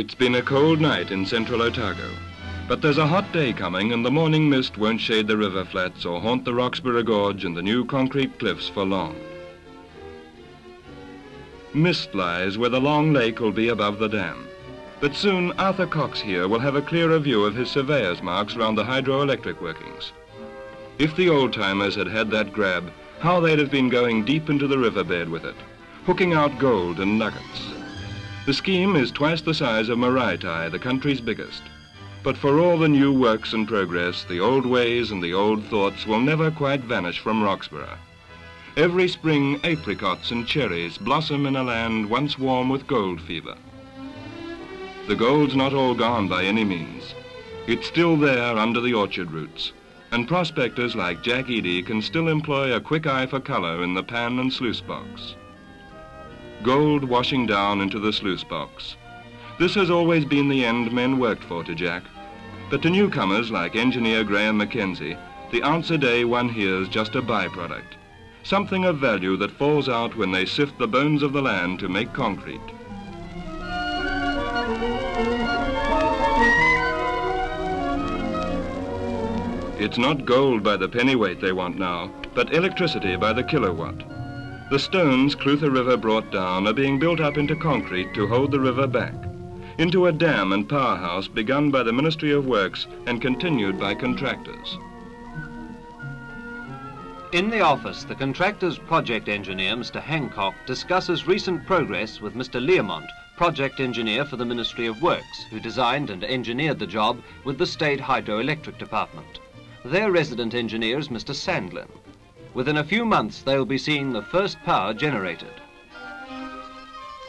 It's been a cold night in central Otago, but there's a hot day coming and the morning mist won't shade the river flats or haunt the Roxburgh Gorge and the new concrete cliffs for long. Mist lies where the long lake will be above the dam. But soon Arthur Cox here will have a clearer view of his surveyor's marks round the hydroelectric workings. If the old-timers had had that grab, how they'd have been going deep into the riverbed with it, hooking out gold and nuggets. The scheme is twice the size of Maraetai, the country's biggest. But for all the new works and progress, the old ways and the old thoughts will never quite vanish from Roxburgh. Every spring, apricots and cherries blossom in a land once warm with gold fever. The gold's not all gone by any means. It's still there under the orchard roots, and prospectors like Jack Eady can still employ a quick eye for color in the pan and sluice box gold washing down into the sluice box. This has always been the end men worked for to Jack. But to newcomers like engineer Graham Mackenzie, the answer day one hears just a byproduct. Something of value that falls out when they sift the bones of the land to make concrete. It's not gold by the pennyweight they want now, but electricity by the kilowatt. The stones Clutha River brought down are being built up into concrete to hold the river back, into a dam and powerhouse begun by the Ministry of Works and continued by contractors. In the office, the contractor's project engineer, Mr. Hancock, discusses recent progress with Mr. Learmont, project engineer for the Ministry of Works, who designed and engineered the job with the State Hydroelectric Department. Their resident engineer is Mr. Sandlin. Within a few months, they'll be seeing the first power generated.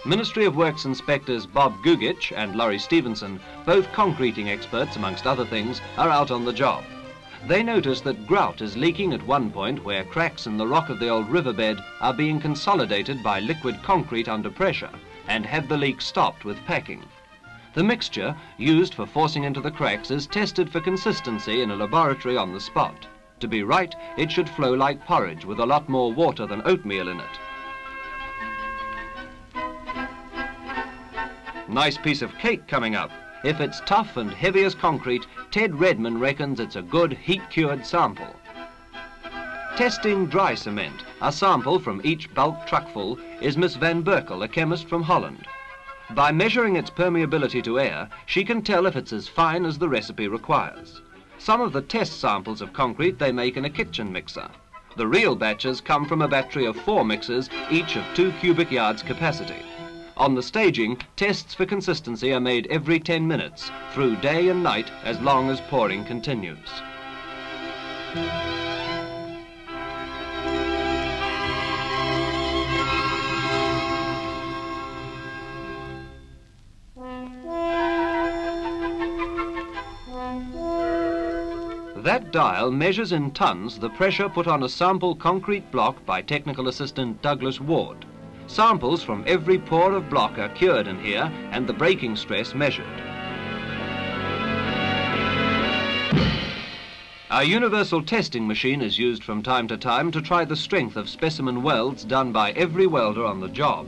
Ministry of Works inspectors Bob Gugich and Laurie Stevenson, both concreting experts amongst other things, are out on the job. They notice that grout is leaking at one point where cracks in the rock of the old riverbed are being consolidated by liquid concrete under pressure and have the leak stopped with packing. The mixture used for forcing into the cracks is tested for consistency in a laboratory on the spot. To be right, it should flow like porridge with a lot more water than oatmeal in it. Nice piece of cake coming up. If it's tough and heavy as concrete, Ted Redman reckons it's a good heat-cured sample. Testing dry cement, a sample from each bulk truckful, is Miss Van Berkel, a chemist from Holland. By measuring its permeability to air, she can tell if it's as fine as the recipe requires. Some of the test samples of concrete they make in a kitchen mixer. The real batches come from a battery of four mixers, each of two cubic yards capacity. On the staging, tests for consistency are made every 10 minutes, through day and night, as long as pouring continues. That dial measures in tons the pressure put on a sample concrete block by technical assistant Douglas Ward. Samples from every pour of block are cured in here and the breaking stress measured. A universal testing machine is used from time to time to try the strength of specimen welds done by every welder on the job.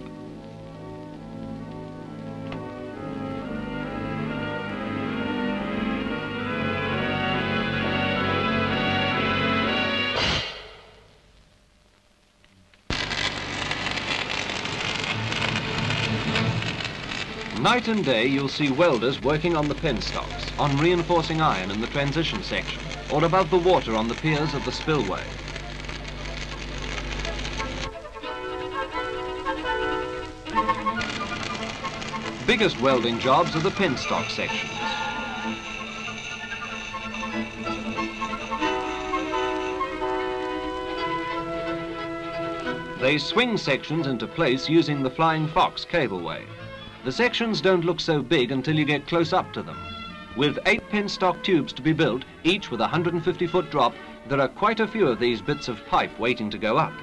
Night and day you'll see welders working on the penstocks, on reinforcing iron in the transition section, or above the water on the piers of the spillway. Biggest welding jobs are the penstock sections. They swing sections into place using the Flying Fox cableway. The sections don't look so big until you get close up to them. With eight penstock tubes to be built, each with a 150 foot drop, there are quite a few of these bits of pipe waiting to go up.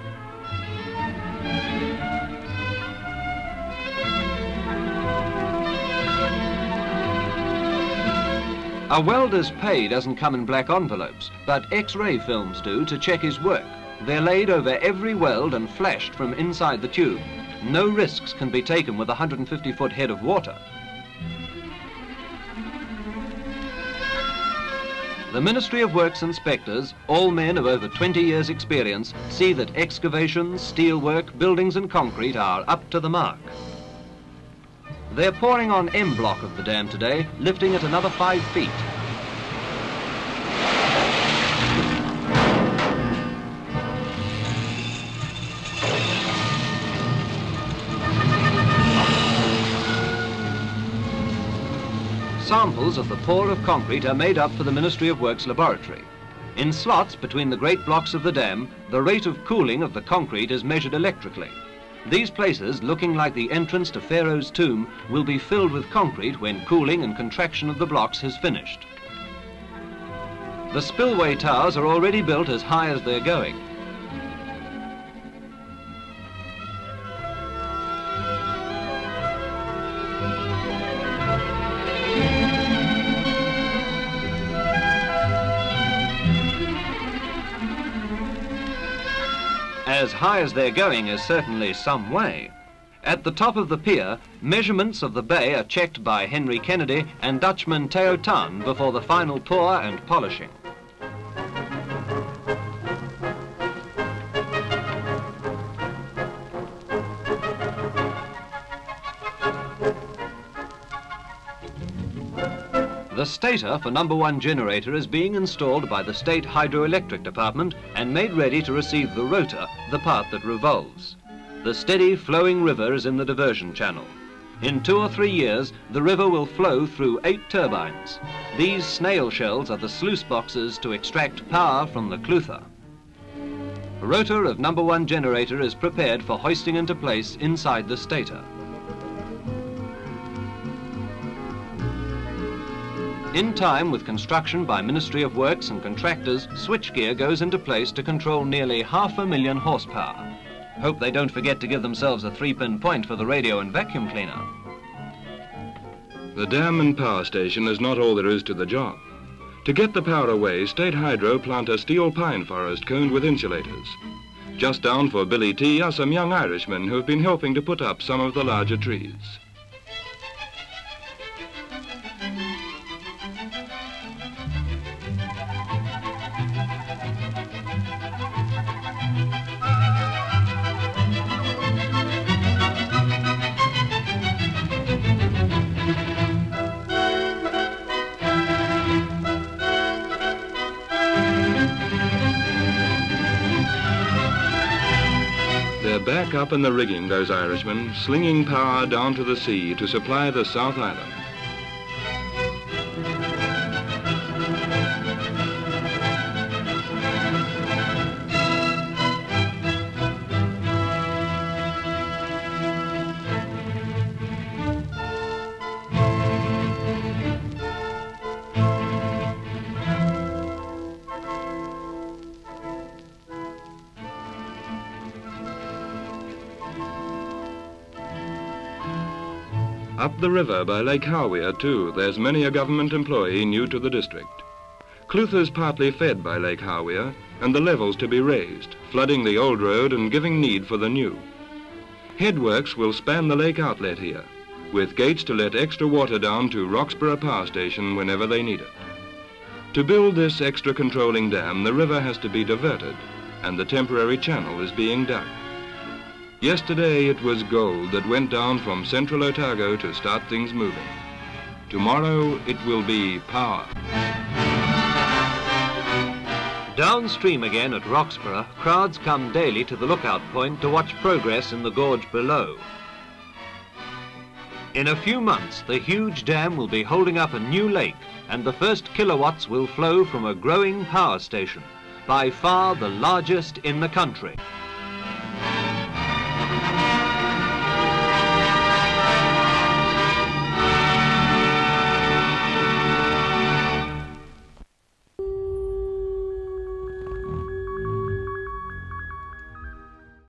A welder's pay doesn't come in black envelopes, but X-ray films do to check his work. They're laid over every weld and flashed from inside the tube. No risks can be taken with a 150-foot head of water. The Ministry of Works inspectors, all men of over 20 years' experience, see that excavations, steelwork, buildings and concrete are up to the mark. They're pouring on M block of the dam today, lifting it another five feet. Samples of the pour of concrete are made up for the Ministry of Works laboratory. In slots between the great blocks of the dam, the rate of cooling of the concrete is measured electrically. These places, looking like the entrance to Pharaoh's tomb, will be filled with concrete when cooling and contraction of the blocks has finished. The spillway towers are already built as high as they're going. As high as they're going is certainly some way. At the top of the pier, measurements of the bay are checked by Henry Kennedy and Dutchman Theo Tan before the final pour and polishing. The stator for number one generator is being installed by the State Hydroelectric Department and made ready to receive the rotor, the part that revolves. The steady flowing river is in the diversion channel. In two or three years, the river will flow through eight turbines. These snail shells are the sluice boxes to extract power from the Clutha. Rotor of number one generator is prepared for hoisting into place inside the stator. In time with construction by Ministry of Works and contractors, switchgear goes into place to control nearly half a million horsepower. Hope they don't forget to give themselves a three-pin point for the radio and vacuum cleaner. The dam and power station is not all there is to the job. To get the power away, State Hydro plant a steel pine forest coned with insulators. Just down for billy tea are some young Irishmen who've been helping to put up some of the larger trees. Back up in the rigging, those Irishmen, slinging power down to the sea to supply the South Island. Up the river by Lake Hawea, too, there's many a government employee new to the district. Clutha's partly fed by Lake Hawea, and the levels to be raised, flooding the old road and giving need for the new. Headworks will span the lake outlet here, with gates to let extra water down to Roxburgh Power Station whenever they need it. To build this extra controlling dam, the river has to be diverted, and the temporary channel is being dug. Yesterday it was gold that went down from central Otago to start things moving. Tomorrow it will be power. Downstream again at Roxburgh, crowds come daily to the lookout point to watch progress in the gorge below. In a few months, the huge dam will be holding up a new lake and the first kilowatts will flow from a growing power station, by far the largest in the country.